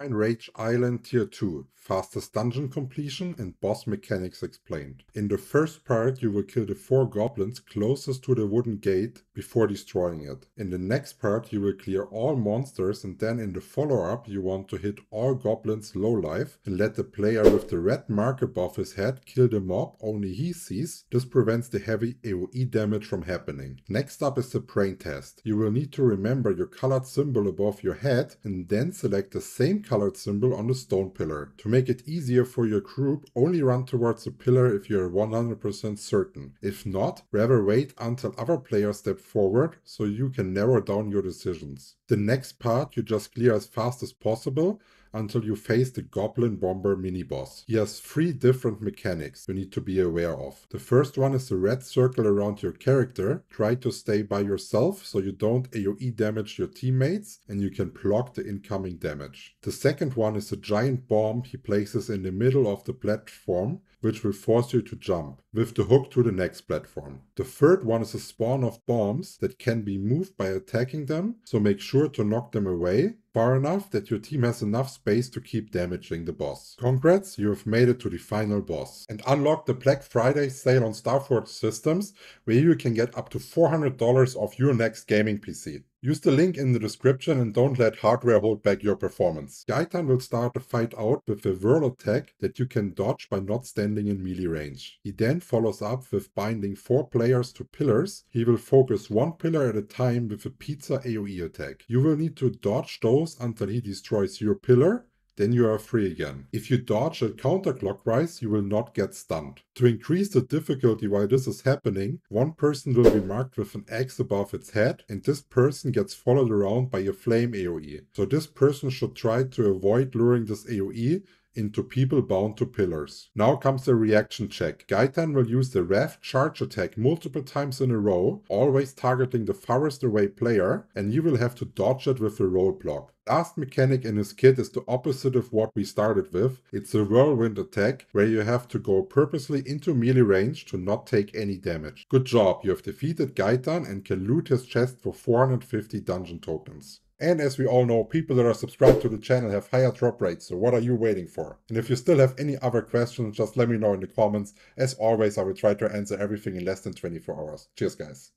Rage Island Tier 2 Fastest Dungeon Completion and Boss Mechanics Explained. In the first part, you will kill the four goblins closest to the wooden gate before destroying it. In the next part, you will clear all monsters, and then in the follow up, you want to hit all goblins low life and let the player with the red mark above his head kill the mob only he sees. This prevents the heavy AoE damage from happening. Next up is the brain test. You will need to remember your colored symbol above your head and then select the same colored symbol on the stone pillar. To make it easier for your group, only run towards the pillar if you're 100% certain. If not, rather wait until other players step forward so you can narrow down your decisions. The next part you just clear as fast as possible until you face the Goblin Bomber mini-boss. He has three different mechanics you need to be aware of. The first one is the red circle around your character. Try to stay by yourself so you don't AoE damage your teammates and you can block the incoming damage. The second one is a giant bomb he places in the middle of the platform which will force you to jump with the hook to the next platform. The third one is a spawn of bombs that can be moved by attacking them, so make sure to knock them away far enough that your team has enough space to keep damaging the boss. Congrats, you have made it to the final boss. And unlock the Black Friday sale on Starforge systems, where you can get up to $400 off your next gaming PC. Use the link in the description and don't let hardware hold back your performance. Gaitan will start the fight out with a whirl attack that you can dodge by not standing in melee range. He then follows up with binding four players to pillars. He will focus one pillar at a time with a pizza AoE attack. You will need to dodge those until he destroys your pillar then you are free again. If you dodge it counterclockwise, you will not get stunned. To increase the difficulty while this is happening, one person will be marked with an X above its head, and this person gets followed around by a flame AoE. So this person should try to avoid luring this AoE into people bound to pillars. Now comes the reaction check. Gaitan will use the Rev charge attack multiple times in a row, always targeting the farthest away player, and you will have to dodge it with a roadblock. Last mechanic in his kit is the opposite of what we started with. It's a whirlwind attack where you have to go purposely into melee range to not take any damage. Good job, you have defeated Gaitan and can loot his chest for 450 dungeon tokens. And as we all know, people that are subscribed to the channel have higher drop rates, so what are you waiting for? And if you still have any other questions, just let me know in the comments. As always, I will try to answer everything in less than 24 hours. Cheers, guys.